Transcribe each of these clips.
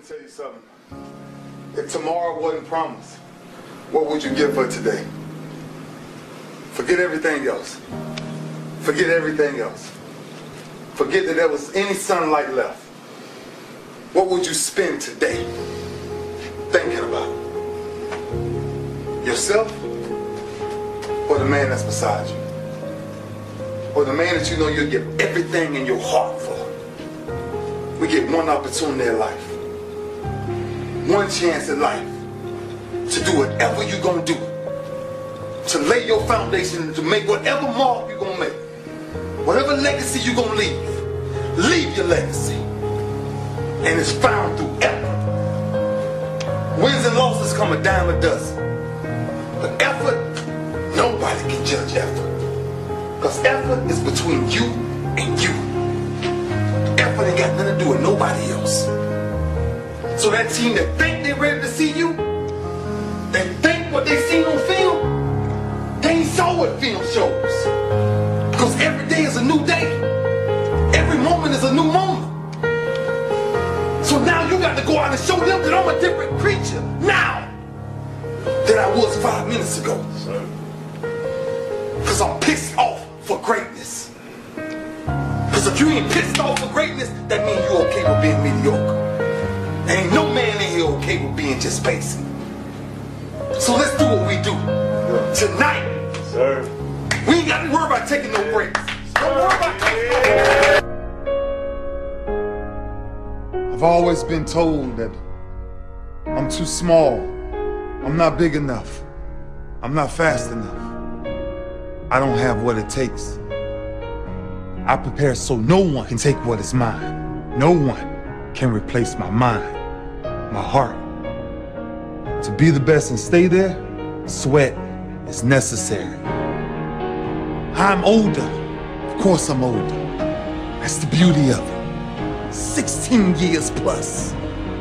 me tell you something. If tomorrow wasn't promised, what would you give for today? Forget everything else. Forget everything else. Forget that there was any sunlight left. What would you spend today thinking about? Yourself or the man that's beside you? Or the man that you know you'll give everything in your heart for? We get one opportunity in life. One chance in life to do whatever you're going to do. To lay your foundation, to make whatever mark you're going to make. Whatever legacy you're going to leave. Leave your legacy. And it's found through effort. Wins and losses come a dime a dozen. But effort, nobody can judge effort. Because effort is between you and you. Effort ain't got nothing to do with nobody else. So that team that think they ready to see you, they think what they seen on film, they ain't saw what film shows. Because every day is a new day. Every moment is a new moment. So now you got to go out and show them that I'm a different creature now than I was five minutes ago. Because I'm pissed off for greatness. Because if you ain't pissed off for greatness, that means you okay with being mediocre. Okay with being just basic. So let's do what we do. Tonight, Sir. we ain't got to worry about taking no breaks. Don't worry about taking no breaks. I've always been told that I'm too small. I'm not big enough. I'm not fast enough. I don't have what it takes. I prepare so no one can take what is mine. No one can replace my mind, my heart. To be the best and stay there, sweat is necessary. I'm older. Of course I'm older. That's the beauty of it. 16 years plus.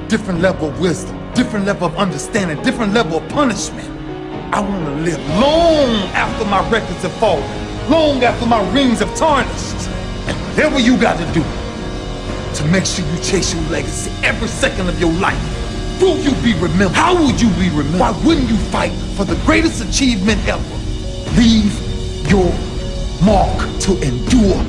Different level of wisdom, different level of understanding, different level of punishment. I want to live long after my records have fallen, long after my rings have tarnished. And whatever you got to do to make sure you chase your legacy every second of your life. Will you be remembered? How would you be remembered? Why wouldn't you fight for the greatest achievement ever? Leave your mark to endure